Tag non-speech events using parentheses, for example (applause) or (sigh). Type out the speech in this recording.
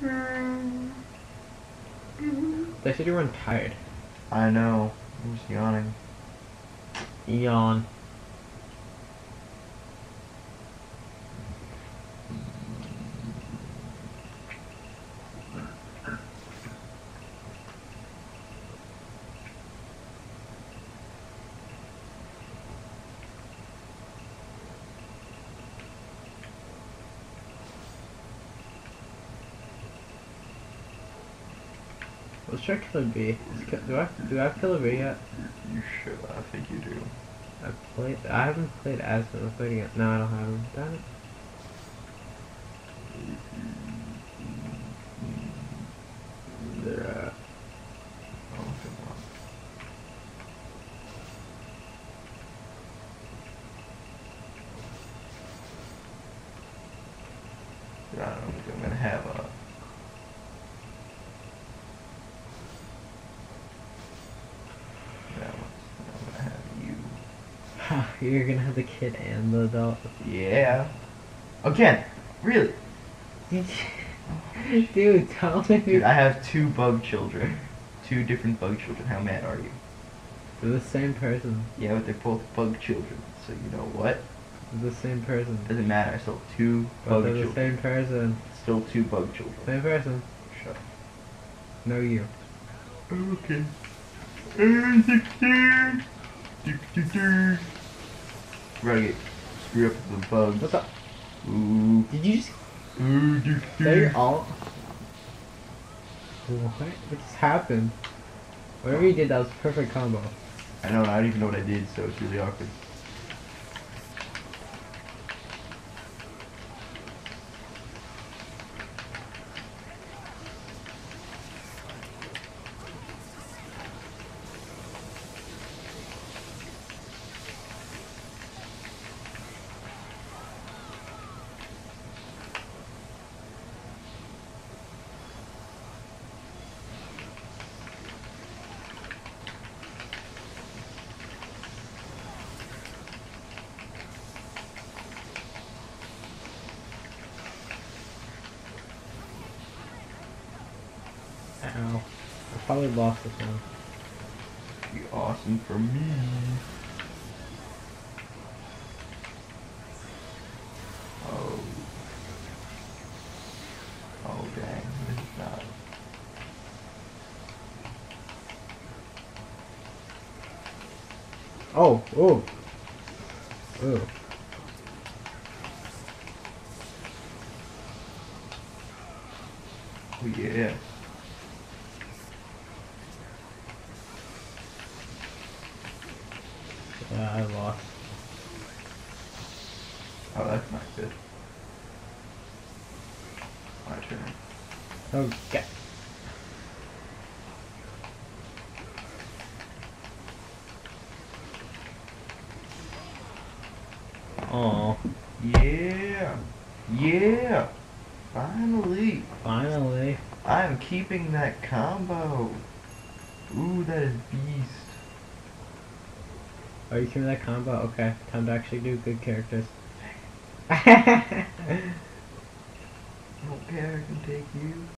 Hmm. They said you weren't tired. I know. I'm just yawning. Yawn. Let's try Killer B. Is Do I do I have Killer B yet? You should. I think you do. I played. I haven't played as him. I played again. No, I don't have him. Damn it. They're, uh, Oh. I don't think I'm gonna have a. That one. I'm gonna have you. You're gonna have the kid and the adult. Yeah. Again, really? (laughs) Dude, tell me. Dude, I have two bug children. Two different bug children. How mad are you? They're the same person. Yeah, but they're both bug children. So you know what? They're the same person. Doesn't matter. I still have two But bug they're the same person. Still two bug children. Same person. Shut No you. Okay. Uh, 16. 62. We're gonna get screw up the bugs. What's up? Ooh. Did you just Ooh, say your alt? What? What just happened? Whatever you did, that was a perfect combo. I know, I don't even know what I did, so it's really awkward. Ow. I probably lost this one. Be awesome for me. Oh. Oh dang, this is not. Oh, oh. Oh. Oh yeah. Yeah, I lost. Oh, that's not good. My turn. Okay. Oh, Yeah. Yeah. Finally. finally. I'm keeping that combo. Ooh, that is beast. Are you keeping that combo? Okay, time to actually do good characters. (laughs) Don't care, I can take you.